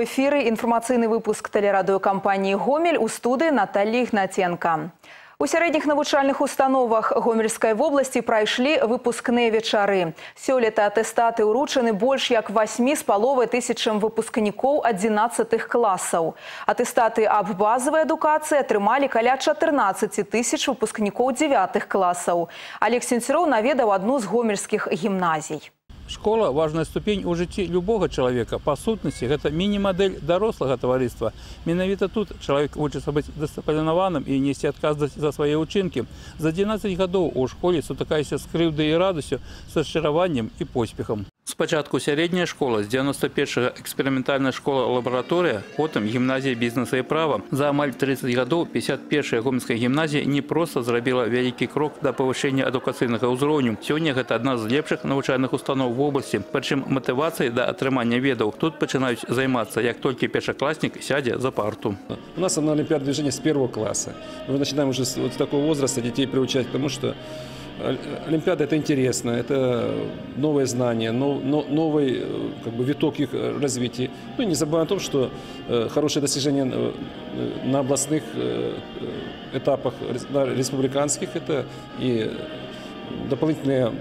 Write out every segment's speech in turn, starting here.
У эфіры інфармацыйны выпуск тэлерадыёкампаніі Гомель у студыі Натальі Ігнаценка. У сярэдніх навучальных установах гомельскай вобласці прайшлі выпускныя вечары. Сёлета атэстаты ўручаны больш як 8 з паловай тысячам выпускнікоў 11 класаў. Атэстаты аб базавай адукацыі атрымалі каля 14 тысяч выпускнікоў 9 класаў. Алег Сенцероў наведаў адну з гомельскіх гімназій. Школа важная ступень у жыцці любога чалавека. Па сутнасці гэта міні-мадэль дарослага таварыства. Менавіта тут чалавек вучыцца быць дысцыплінаваным і несці адказнасць за свае ўчынкі. За 11 гадоў у школе сутыкайся з крыўдай і радасцю, са шчыраваннем і поспехам. Спачатку сярэдняя школа, з 91 эксперыментальная школа лабараторыя, потым гімназія бізнеса і права. За амаль 30 гадоў 51 гомельская гімназія не проста зрабіла вялікі крок да павышэння адукацыйнага ўзроўню. Сёння гэта адна з лепшых навучальных установ в обласці. Прычым матывацыі да атрымання ведаў тут пачынаюць займацца, як толькі першакласнік сядзе за парту. У нас на Олимпиаде движение с первого класса. Мы начинаем уже с вот такого возраста детей приучать к тому, что Олимпиада это интересно, это новые знания, нов, но, новый э, как бы, виток их развития. Ну и не забываем о том, что э, хорошие достижения э, на областных этапах, на республиканских, это и дополнительные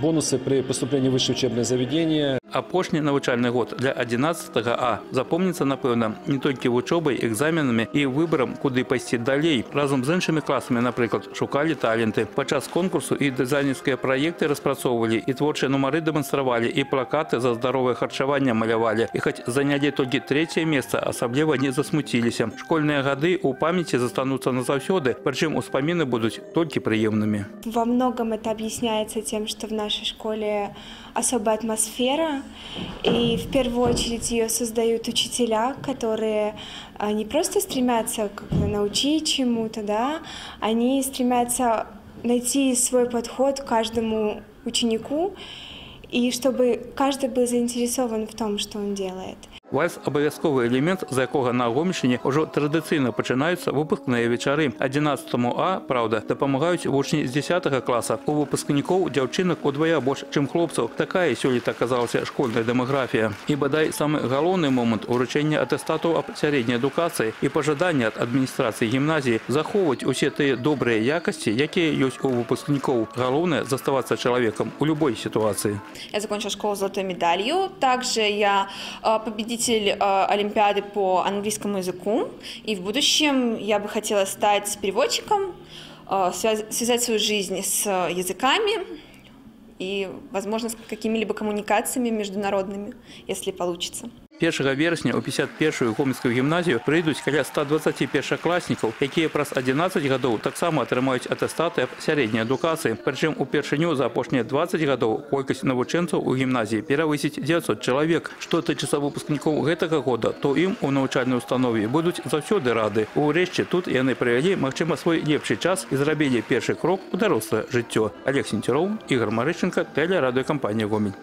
бонусы при поступлении в высшее учебное заведение Апошні навучальны год для 11 А запомніцца, напэўна, не толькі вучобай, экзаменамі і выбарам, куды пайсці далей. Разам з іншымі класамі, напрыклад, шукалі таленты. Падчас конкурсу і дызайнерскія праекты распрацоўвалі, і творчыя нумары дэманстравалі, і плакаты за здаровае харчаванне малявалі. І хоць занялі толькі трэцяе месца, асабліва не засмуціліся. Школьныя гады ў памяці застануцца назаўсёды, прычым успаміны будуць толькі прыемнымі. Во многом это объясняется тем, что в нашей школе особая атмосфера, и в первую очередь ее создают учителя, которые а, не просто стремятся как научить чему-то, да, они стремятся найти свой подход каждому ученику, и чтобы каждый был заинтересован в том, что он делает Вальс абавязковы элемент, за якога на Гомельшчыне ўжо традыцыйна пачынаюцца выпускныя вечары. 11 А, праўда, дапамагаюць вучні з 10 класа. У выпускнікоў дзяўчынак удвая больш, чым хлопцаў. Такая сёлета аказалася школьная дэмаграфія. І бадай самы галоўны момант уручэння атэстатаў аб сярэдняй адукацыі і пажаданне ад адміністрацыі гімназіі захоўваць усе тыя добрыя якасці, якія ёсць у выпускнікоў. Галоўнае заставацца чалавекам у любой сітуацыі. Я закончила школу с золотой медалью. Также я победитель победитель э, Олимпиады по английскому языку. И в будущем я бы хотела стать переводчиком, э, связать свою жизнь с языками и, возможно, с какими-либо коммуникациями международными, если получится. 1 верасня ў 51 гомельскую гімназію прыйдуць каля 120 першакласнікаў, якія праз 11 гадоў таксама атрымаюць атэстаты аб сярэдняй адукацыі. Прычым упершыню за апошнія 20 гадоў колькасць навучэнцаў у гімназіі перавысіць 900 чалавек. Што тычыцца выпускнікоў гэтага года, то ім у навучальнай установе будуць заўсёды рады. Урэшце тут яны правялі, магчыма, свой лепшы час і зрабілі першы крок у дарослае жыццё. Олег Сенцероў, Ігор Марыченко, тэлерадыёкампанія Гомель.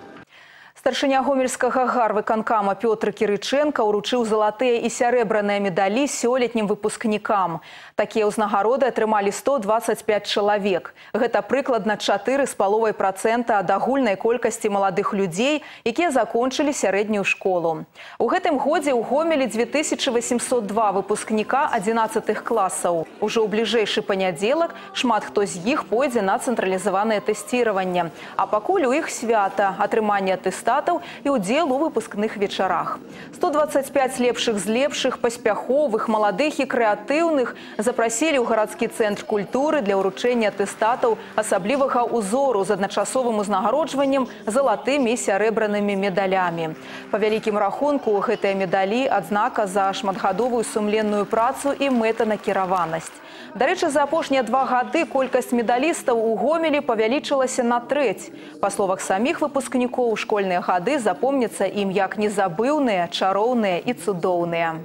Старшыня гомельскага гарвыканкама Пётр Кірыченка ўручыў залатыя і сярэбраныя медалі сёлетнім выпускнікам. Такія ўзнагароды атрымалі 125 чалавек. Гэта прыкладна 4 з паловай працэнта ад агульнай колькасці маладых людзей, якія закончылі сярэднюю школу. У гэтым годзе ў гомелі 2802 выпускніка 11 класаў. Ужо ў бліжэйшы панядзелак шмат хто з іх пойдзе на цэнтралізаванае тэсціраванне. А пакуль у іх свята атрымання тэсту атэстатаў і ўдзел у выпускных вечарах. 125 лепшых з лепшых паспяховых, маладых і крэатыўных запрасілі ў гарадскі цэнтр культуры для ўручэння атэстатаў асаблівага ўзору з адначасовым узнагароджваннем залатымі і сярэбранымі медалямі. Па вялікім рахунку гэтыя медалі адзнака за шматгадовую сумленную працу і мэтанакіраванасць. Дарэчы, за апошнія два гады колькасць медалістаў у гомелі павялічылася на трэць. Па словах саміх выпускнікоў школьныя гады запомняцца ім як незабыўныя, чароўныя і цудоўныя.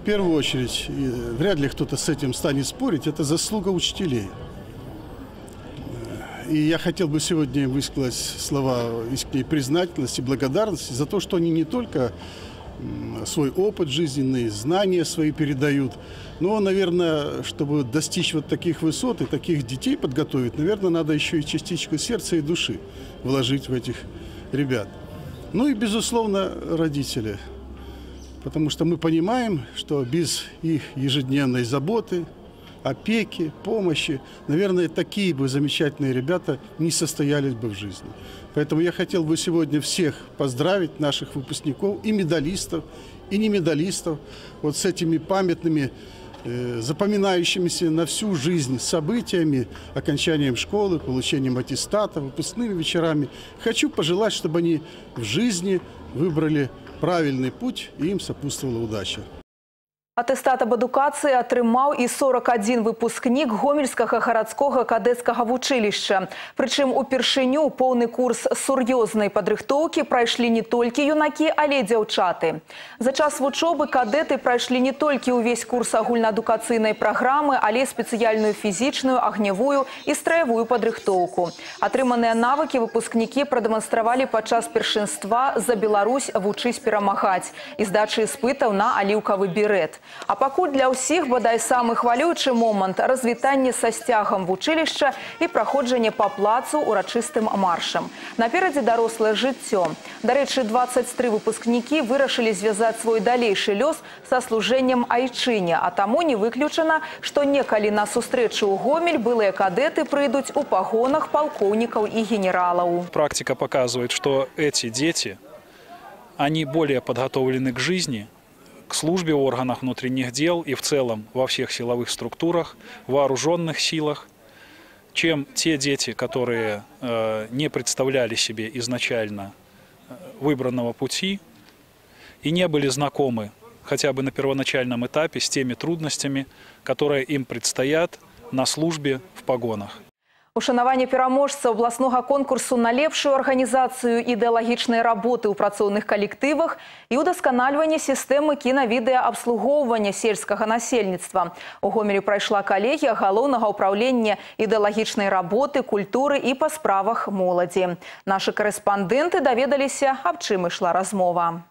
В первую очередь, вряд ли кто-то с этим станет спорить, это заслуга учителей. И я хотел бы сегодня высказать слова искренней признательности, благодарности за то, что они не только свой опыт жизненный, знания свои передают. Но, наверное, чтобы достичь вот таких высот и таких детей подготовить, наверное, надо еще и частичку сердца и души вложить в этих ребят. Ну и, безусловно, родители. потому что мы понимаем, что без их ежедневной заботы, опеки, помощи, наверное, такие бы замечательные ребята не состоялись бы в жизни. Поэтому я хотел бы сегодня всех поздравить, наших выпускников и медалистов, и не медалистов, вот с этими памятными запоминающимися на всю жизнь событиями, окончанием школы, получением аттестата, выпускными вечерами. Хочу пожелать, чтобы они в жизни выбрали правильный путь и им сопутствовала удача. Атэстат аб адукацыі атрымаў і 41 выпускнік гомельскага гарадскога кадэцкага вучылішча. Прычым упершыню поўны курс сур'ёзнай падрыхтоўкі прайшлі не толькі юнакі, але дзяўчаты. За час вучобы кадэты прайшлі не толькі ўвесь курс агульнаадукацыйнай праграмы, але спецыяльную фізічную, агнявую і страявую падрыхтоўку. Атрыманыя навыкі выпускнікі прадэманстравалі падчас першынства за Беларусь вучыць перамагаць і здачы іспытаў на аліўкавы берет. А пакуль для ўсіх бадай самы хвалюючы момант развітанне са сцягам вучылішча і праходжанне па плацу урачыстым маршам. Наперадзе дарослае жыццё. Дарэчы, 23 выпускнікі вырашылі звязаць свой далейшы лёс са служэннем айчыне, а таму не выключана, што некалі на сустрэчу ў гомель былыя кадэты прыйдуць у пагонах палкоўнікаў і генералаў. Практика показывает, что эти дети, они более подготовлены к жизни, к службе в органах внутренних дел и в целом во всех силовых структурах, вооруженных силах, чем те дети, которые э, не представляли себе изначально э, выбранного пути и не были знакомы хотя бы на первоначальном этапе с теми трудностями, которые им предстоят на службе в погонах. Ушанаванне пераможца областного конкурсу на лепшую арганізацыю ідэалагічнай работы ў працоўных калектывах і ўдасканальванне сістэмы кінавідэаабслугоўвання сельскага насельніцтва. У гомелі прайшла калегія галоўнага ўправлення ідэалагічнай работы, культуры і па справах моладзі. Нашы карэспандэнты даведаліся, аб чым ішла размова.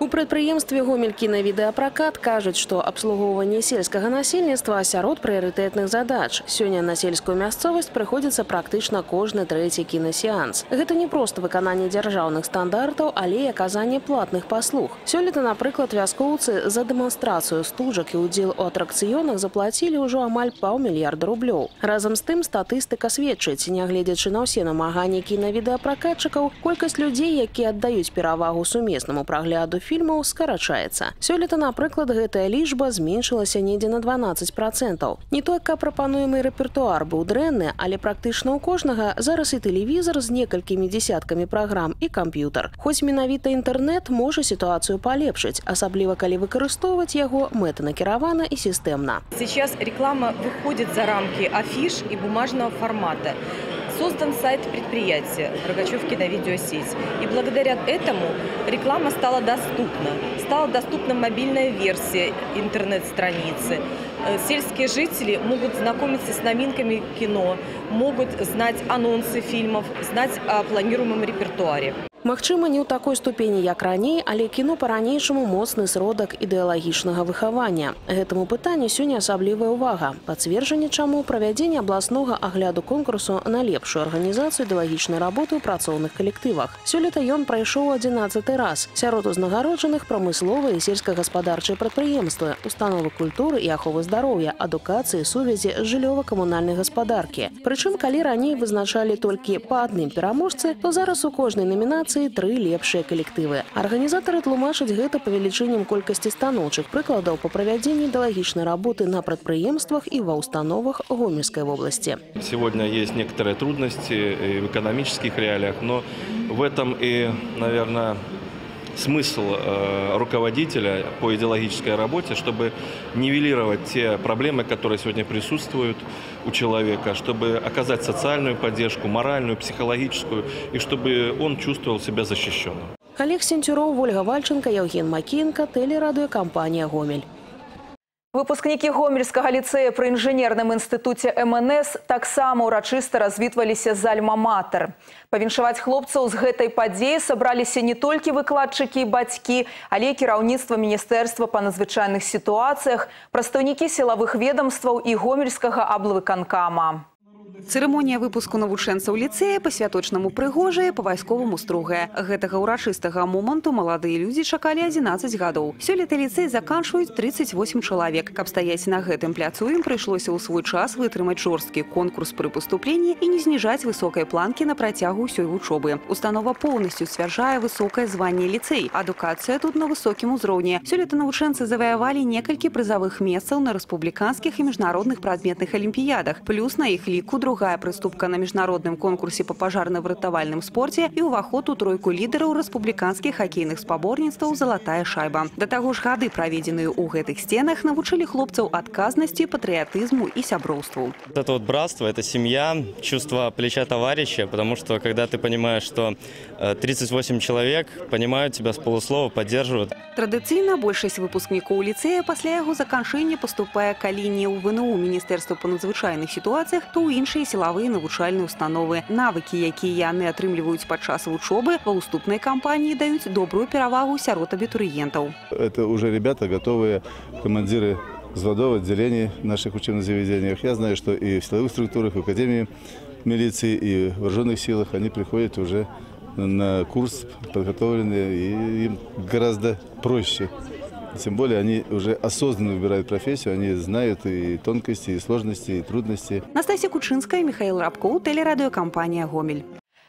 У прадпрыемстве гомелькі на відэапракат кажуць, што абслугоўванне сельскага насельніцтва сярод прыярытэтных задач. Сёння на сельскую мясцовасць прыходзіцца практычна кожны трэці кінасеанс. Гэта не проста выкананне дзяржаўных стандартаў, але і аказанне платных паслуг. Сёлета, напрыклад, вяскоўцы за дэманстрацыю стужак і ўдзел у атракцыёнах заплацілі ўжо амаль паўмільярда рублёў. Разам з тым статыстыка сведчыць, нягледзячы на ўсе намаганні кінавідэапракатчыкаў, колькасць людзей, якія аддаюць перавагу сумеснаму прагляду фільмаў скарачаецца. Сёлета, напрыклад, гэтая лічба зменшылася недзе на 12 процентаў. Не только прапануемы рэпертуар быў дрэнны, але практычна ў кожнага зараз і тэлевізор з некалькімі дзесяткамі праграм і камп'ютар. Хоць менавіта інтэрнэт можа сітуацыю палепшыць, асабліва калі выкарыстоўваць яго мэтанакіравана і сістэмна. Сейчас реклама выходит за рамки афиш и бумажного формата. Создан сайт предприятия Рогачев киновидеосеть. И благодаря этому реклама стала доступна. Стала доступна мобильная версия интернет-страницы. Э, Сельские жители могут знакомиться с новинками кино, могут знать анонсы фильмов, знать о планируемом репертуаре. Магчыма, не ў такой ступені, як раней, але кіно па-ранейшаму моцны сродак ідэалагічнага выхавання. Гэтаму пытанню сёння асаблівая ўвага. Пацверджанне чаму правядзенне абласнога агляду конкурсу на лепшую арганізацыю ідэалагічнай работы ў працоўных калектывах. Сёлета ён прайшоў 11 раз. Сярод узнагароджаных прамысловыя і сельскагаспадарчыя прадпрыемствы, установы культуры і аховы здароўя, адукацыі, сувязі з жыллёва-камунальнай гаспадаркі. Прычым, калі раней вызначалі толькі па адным пераможцы, то зараз у кожнай намінацыі номінацыі тры лепшыя калектывы. Арганізатары тлумачаць гэта павелічэннем колькасці станоўчых прыкладаў па правядзенні ідэалагічнай работы на прадпрыемствах і ва установах гомельскай вобласці. Сегодня есть некоторые трудности в экономических реалиях, но в этом и, наверное, смысл э, руководителя по идеологической работе, чтобы нивелировать те проблемы, которые сегодня присутствуют у человека, чтобы оказать социальную поддержку, моральную, психологическую, и чтобы он чувствовал себя защищенным. Олег Сентюров, Ольга Вальченко, Евген Макенко, телерадиокомпания «Гомель». Выпускнікі гомельскага ліцэя пры інжынерным інстытуце МНС таксама ўрачыста развітваліся з альма-матэр. Павіншаваць хлопцаў з гэтай падзеі сабраліся не толькі выкладчыкі і бацькі, але і кіраўніцтва міністэрства па надзвычайных сітуацыях, прадстаўнікі сілавых ведомстваў і гомельскага аблвыканкама. Цырымонія выпуску навучэнцаў ліцэя па-святочнаму прыгожая, па-вайсковаму строгая. Гэтага ўрачыстага моманту маладыя людзі чакалі 11 гадоў. Сёлета ліцэй заканчваюць 38 чалавек. Каб стаяць на гэтым пляцу ім прыйшлося ў свой час вытрымаць жорсткі конкурс пры паступленні і не зніжаць высокай планкі на працягу ўсёй вучобы. Установа поўнасцю сцвярджае высокае званне ліцэй. Адукацыя тут на высокім узроўні. Сёлета навучэнцы заваявалі некалькі прызавых месцаў на рэспубліканскіх і міжнародных прадметных алімпіядах. Плюс на іх ліку другая прыступка на міжнародным конкурсе па пажарна-выратавальным спорце і ўваход у тройку лідараў рэспубліканскіх хакейных спаборніцтваў «Залатая шайба». Да таго ж гады, праведзеныя ў гэтых стенах, навучылі хлопцаў адказнасці, патрыятызму і сяброўству. Это вот братство, это семья, чувство плеча товарища, потому что когда ты понимаешь, что э, 38 человек понимают тебя с полуслова, поддерживают. Традыцыйна большасць выпускнікоў ліцэя пасля яго заканчэння паступае калі не ў ВНУ міністэрства па надзвычайных сітуацыях, то ў іншыя сілавыя навучальныя установы. Навыкі, якія яны атрымліваюць падчас вучобы, ва ўступнай кампаніі даюць добрую перавагу сярод абітурыентаў. Это уже ребята готовые командиры взводов, отделений в наших учебных заведениях. Я знаю, что и в силовых структурах, и в Академии милиции, и в вооруженных силах они приходят уже на курс подготовленные, и им гораздо проще. тем более они уже осознанно выбирают профессию, они знают и тонкости, и сложности, и трудности. Настасья Кучинская, Михаил Рабко, телерадиокомпания «Гомель».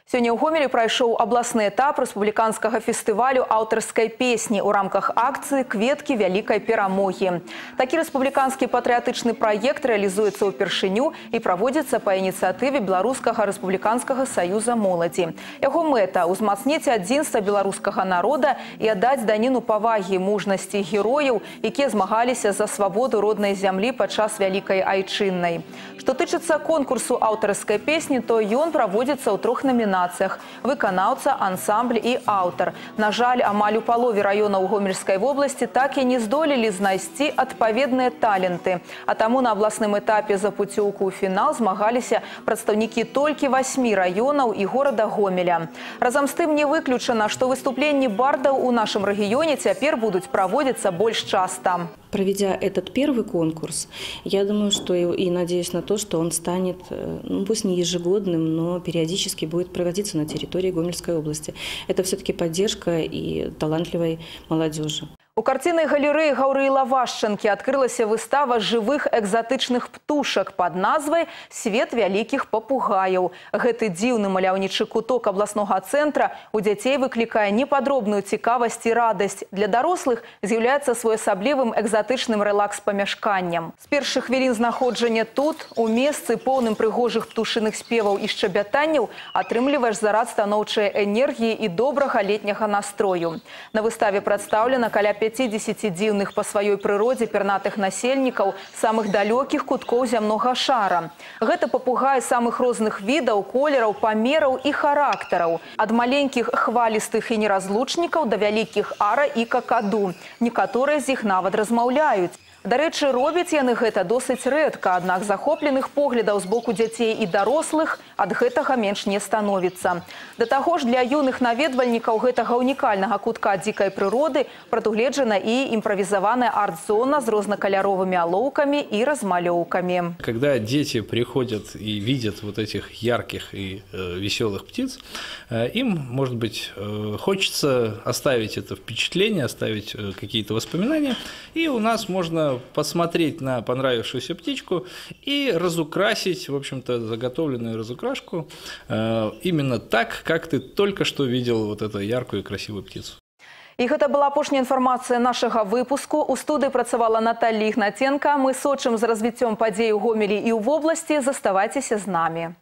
Сёння ў гомелі прайшоў абласны этап рэспубліканскага фестывалю аўтарскай песні ў рамках акцыі кветкі вялікай перамогі. Такі рэспубліканскі патрыятычны праект рэалізуецца ўпершыню і праводзіцца па ініцыятыве беларускага рэспубліканскага саюза моладзі. Яго мэта ўзмацніць адзінства беларускага народа і аддаць даніну павагі мужнасці герояў, якія змагаліся за свабоду роднай зямлі падчас вялікай айчыннай. Што тычыцца конкурсу аўтарскай песні, то ён праводзіцца ў трох намінацыях номінацыях выканаўца ансамбль і аўтар на жаль амаль у палове раёнаў гомельскай вобласці так і не здолелі знайсці адпаведныя таленты а таму на абласным этапе за пуцёўку ў фінал змагаліся прадстаўнікі толькі васьмі раёнаў і горада гомеля разам з тым не выключана што выступленні бардаў у нашым рэгіёне цяпер будуць праводзіцца больш часта проведя этот первый конкурс, я думаю, что и, и надеюсь на то, что он станет, ну, пусть не ежегодным, но периодически будет проводиться на территории Гомельской области. Это все-таки поддержка и талантливой молодежи. У карцінай галерэі Гаўрыла Вашчанкі адкрылася выстава жывых экзатычных птушак пад назвай свет вялікіх папугаяў. Гэты дзіўны маляўнічы куток абласнога цэнтра у дзяцей выклікае непадробную цікавасць і радасць. Для дарослых з'яўляецца своеасаблівым экзатычным рэлакс-памяшканнем. З першых хвілін знаходжання тут, у месцы поўным прыгожых птушыных спеваў і шчабятанняў атрымліваеш зарад станоўчай энергіі і добрага летняга настрою. На выставе прадстаўлена каля 50 дзіўных па сваёй прыродзе пернатых насельнікаў самых далёкіх куткоў зямнога шара. Гэта папугаі самых розных відаў, колераў, памераў і характараў. Ад маленькіх хвалістых і неразлучнікаў да вялікіх ара і какаду. Некаторыя з іх нават размаўляюць. Дарэчы, робяць яны гэта досыць рэдка, аднак захопленых поглядаў з боку дзяцей і дарослых ад гэтага менш не становіцца. Да таго ж для юных наведвальнікаў гэтага унікальнага кутка дзікай прыроды прадугледжана і імправізаваная арт-зона з рознакаляровымі алоўкамі і размалёўкамі. Когда дети приходят и видят вот этих ярких и э, веселых птиц, э, им, может быть, э, хочется оставить это впечатление, оставить э, какие-то воспоминания, и у нас можно посмотреть на понравившуюся птичку и разукрасить, в общем-то, заготовленную разукрашку э, именно так, как ты только что видел вот эту яркую и красивую птицу. І гэта была апошняя інфармацыя нашага выпуску. У студыі працавала Наталлі Ігнаценка. Мы сочым з развіццём падзей у гомелі і ў вобласці. Заставайцеся з намі.